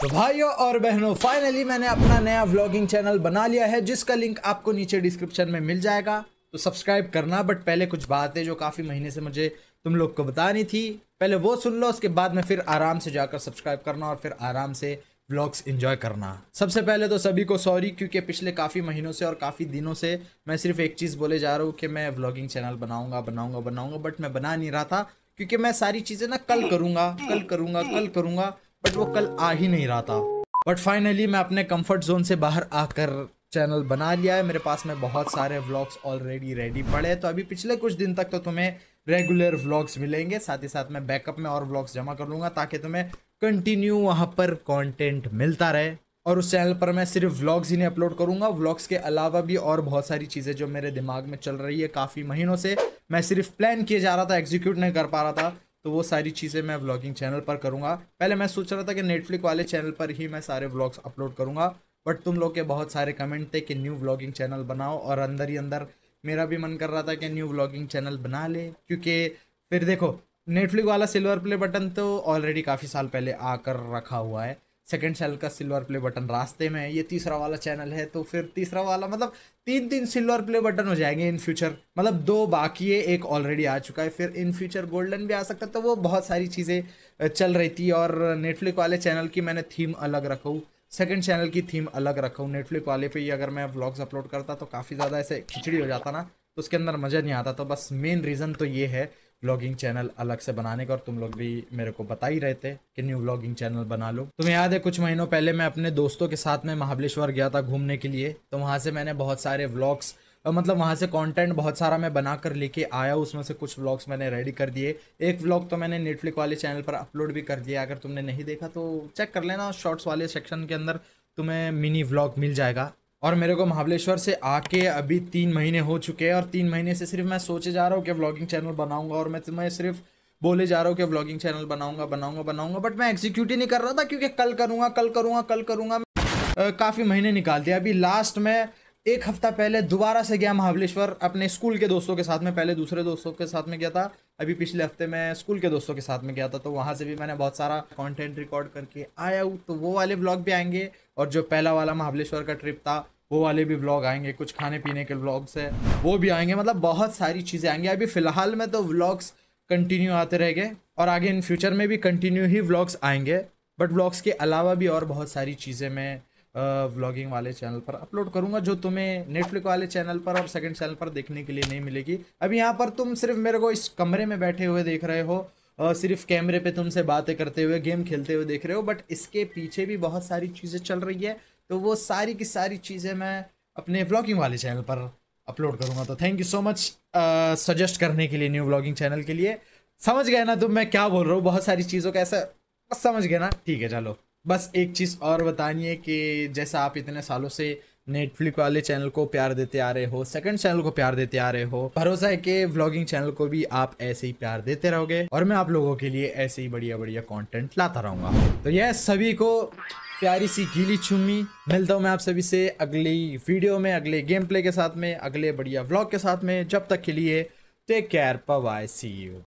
तो भाइयों और बहनों फाइनली मैंने अपना नया व्लॉगिंग चैनल बना लिया है, जिसका लिंक आपको नीचे डिस्क्रिप्शन में मिल जाएगा। तो सब्सक्राइब करना बट पहले कुछ बातें जो काफ़ी महीने से मुझे तुम लोग को बतानी थी। पहले वो सुन लो, उसके बाद में फिर आराम से जाकर सब्सक्राइब करना और फिर आराम से व्लॉग्स एंजॉय करना। सबसे पहले तो सभी को सॉरी क्योंकि पिछले काफ़ी महीनों से और काफ़ी दिनों से मैं सिर्फ़ एक चीज़ बोले जा रहा हूँ कि मैं व्लॉगिंग चैनल बनाऊँगा बनाऊँगा, बनाऊँगा बट मैं बना नहीं रहा था, क्योंकि मैं सारी चीज़ें ना कल करूँगा कल करूँगा कल करूँगा। बट वो कल आ ही नहीं रहा था। बट फाइनली मैं अपने कंफर्ट जोन से बाहर आकर चैनल बना लिया है। मेरे पास में बहुत सारे व्लॉग्स ऑलरेडी रेडी पड़े तो अभी पिछले कुछ दिन तक तो तुम्हें रेगुलर व्लॉग्स मिलेंगे। साथ ही साथ मैं बैकअप में और व्लॉग्स जमा कर लूँगा ताकि तुम्हें कंटिन्यू वहाँ पर कंटेंट मिलता रहे। और उस चैनल पर मैं सिर्फ़ व्लॉग्स ही नहीं अपलोड करूँगा। व्लॉग्स के अलावा भी और बहुत सारी चीज़ें जो मेरे दिमाग में चल रही है काफ़ी महीनों से। मैं सिर्फ़ प्लान किए जा रहा था एग्जीक्यूट नहीं कर पा रहा था। तो वो सारी चीज़ें मैं व्लॉगिंग चैनल पर करूँगा। पहले मैं सोच रहा था कि नेटफ्लिक वाले चैनल पर ही मैं सारे व्लॉग्स अपलोड करूँगा बट तुम लोग के बहुत सारे कमेंट थे कि न्यू व्लॉगिंग चैनल बनाओ और अंदर ही अंदर मेरा भी मन कर रहा था कि न्यू व्लॉगिंग चैनल बना ले, क्योंकि फिर देखो नेटफ्लिक वाला सिल्वर प्ले बटन तो ऑलरेडी काफ़ी साल पहले आकर रखा हुआ है। सेकंड चैनल का सिल्वर प्ले बटन रास्ते में है, ये तीसरा वाला चैनल है तो फिर तीसरा वाला मतलब तीन तीन सिल्वर प्ले बटन हो जाएँगे इन फ्यूचर मतलब दो बाकी है, एक ऑलरेडी आ चुका है, फिर इन फ्यूचर गोल्डन भी आ सकता है तो वो बहुत सारी चीज़ें चल रही थी और नेटफ्लिक वाले चैनल की मैंने थीम अलग रखा हूँ। सेकंड चैनल की थीम अलग रखा हूँ नेटफ्लिक वाले पे ही अगर मैं व्लॉग्स अपलोड करता तो काफ़ी ज़्यादा ऐसे खिचड़ी हो जाता ना तो उसके अंदर मज़ा नहीं आता तो बस मेन रीज़न तो ये है व्लॉगिंग चैनल अलग से बनाने का और तुम लोग भी मेरे को बता ही रहे थे कि न्यू व्लॉगिंग चैनल बना लो। तुम्हें याद है, कुछ महीनों पहले मैं अपने दोस्तों के साथ में महाबलेश्वर गया था घूमने के लिए। तो वहाँ से मैंने बहुत सारे व्लॉग्स मतलब वहाँ से कंटेंट बहुत सारा मैं बना कर लेके आया। उसमें से कुछ व्लॉग्स मैंने रेडी कर दिए। एक व्लॉग तो मैंने नेटफ्लिक वाले चैनल पर अपलोड भी कर दिया। अगर तुमने नहीं देखा तो चेक कर लेना शॉर्ट्स वाले सेक्शन के अंदर तुम्हें मिनी व्लॉग मिल जाएगा। और मेरे को महाबलेश्वर से आके अभी तीन महीने हो चुके हैं और तीन महीने से सिर्फ़ मैं सोचे जा रहा हूँ कि व्लॉगिंग चैनल बनाऊँगा और मैं तुम्हें सिर्फ़ बोले जा रहा हूँ कि व्लॉगिंग चैनल बनाऊँगा बनाऊँगा बनाऊँगा बट मैं एग्जीक्यूट ही नहीं कर रहा था क्योंकि कल करूँगा कल करूँगा कल करूँगा। काफ़ी महीने निकाल दिया। अभी लास्ट में एक हफ़्ता पहले दोबारा से गया महाबलेश्वर, अपने स्कूल के दोस्तों के साथ में, पहले दूसरे दोस्तों के साथ में गया था। अभी पिछले हफ़्ते मैं स्कूल के दोस्तों के साथ में गया था तो वहाँ से भी मैंने बहुत सारा कंटेंट रिकॉर्ड करके आया हूँ। तो वो वाले ब्लॉग भी आएँगे और जो पहला वाला महाबलेश्वर का ट्रिप था वो वाले भी व्लॉग आएँगे, कुछ खाने पीने के व्लॉग्स है, वो भी आएँगे मतलब बहुत सारी चीज़ें आएँगी। अभी फ़िलहाल में तो व्लॉग्स कंटिन्यू आते रहेंगे और आगे इन फ्यूचर में भी कंटिन्यू ही व्लॉग्स आएँगे। बट व्लॉग्स के अलावा भी और बहुत सारी चीज़ें मैं व्लॉगिंग वाले चैनल पर अपलोड करूँगा, जो तुम्हें नेटफ्लिक वाले चैनल पर और सेकंड चैनल पर देखने के लिए नहीं मिलेगी। अभी यहाँ पर तुम सिर्फ़ मेरे को इस कमरे में बैठे हुए देख रहे हो सिर्फ़ कैमरे पे तुमसे बातें करते हुए, गेम खेलते हुए देख रहे हो बट इसके पीछे भी बहुत सारी चीज़ें चल रही है। तो वो सारी की सारी चीज़ें मैं अपने व्लॉगिंग वाले चैनल पर अपलोड करूँगा। तो thank you so much suggest करने के लिए न्यू व्लॉगिंग चैनल के लिए। समझ गए ना तुम मैं क्या बोल रहा हूँ? बहुत सारी चीज़ों का ऐसा बस समझ गए ना? ठीक है, चलो। बस एक चीज़ और बतानी है कि जैसा आप इतने सालों से नेटफ्लिक वाले चैनल को प्यार देते आ रहे हो सेकंड चैनल को प्यार देते आ रहे हो, भरोसा है कि व्लॉगिंग चैनल को भी आप ऐसे ही प्यार देते रहोगे और मैं आप लोगों के लिए ऐसे ही बढ़िया बढ़िया कंटेंट लाता रहूँगा। तो यह सभी को प्यारी सी गीली चुम्मी, मिलता हूँ मैं आप सभी से अगली वीडियो में, अगले गेम प्ले के साथ में, अगले बढ़िया व्लॉग के साथ में, जब तक के लिए take care bye see you